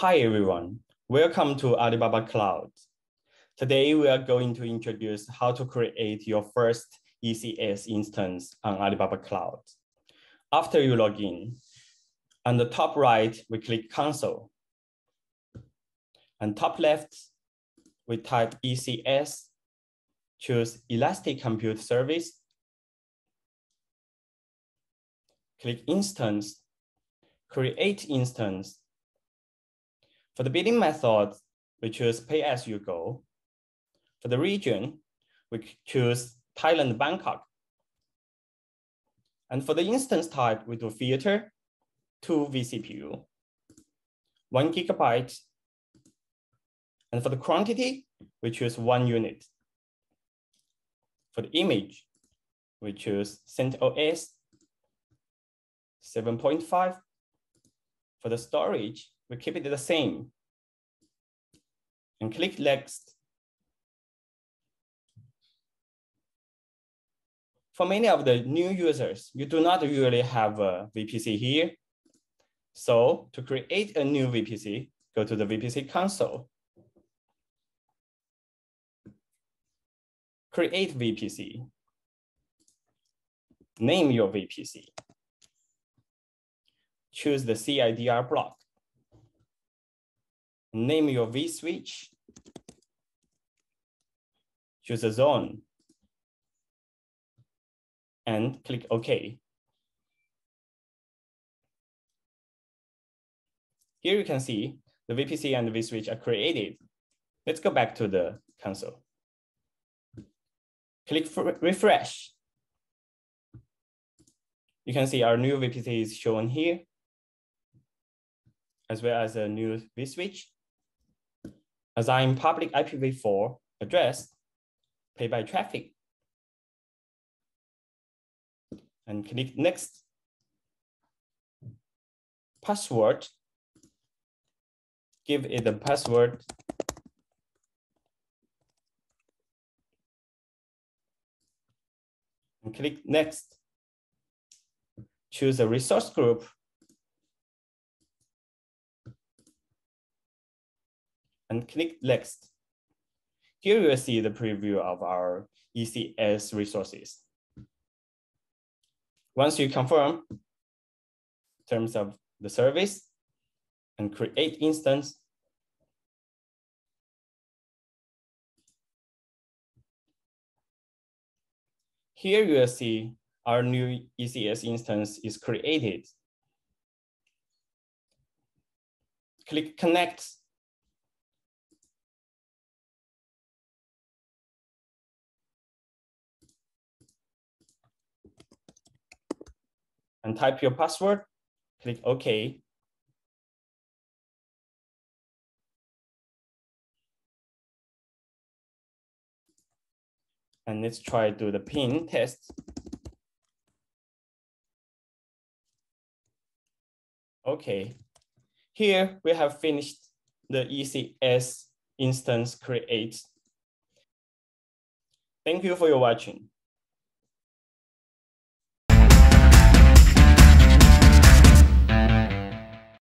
Hi, everyone. Welcome to Alibaba Cloud. Today, we are going to introduce how to create your first ECS instance on Alibaba Cloud. After you log in, on the top right, we click console. On top left, we type ECS, choose Elastic Compute Service, click instance, create instance, for the billing method, we choose pay as you go. For the region, we choose Thailand, Bangkok. And for the instance type, we do filter, two vCPU, one gigabyte. And for the quantity, we choose one unit. For the image, we choose CentOS 7.5. For the storage, we keep it the same and click next. For many of the new users, you do not usually have a VPC here. So to create a new VPC, go to the VPC console. Create VPC. Name your VPC. Choose the CIDR block name your vSwitch, choose a zone, and click OK. Here you can see the VPC and the vSwitch are created. Let's go back to the console. Click refresh. You can see our new VPC is shown here, as well as a new vSwitch assign public IPv4 address, pay by traffic, and click next. Password, give it the password. And click next. Choose a resource group and click next. Here you will see the preview of our ECS resources. Once you confirm terms of the service and create instance, here you will see our new ECS instance is created. Click connect and type your password, click OK. And let's try to do the pin test. Okay, here we have finished the ECS instance create. Thank you for your watching.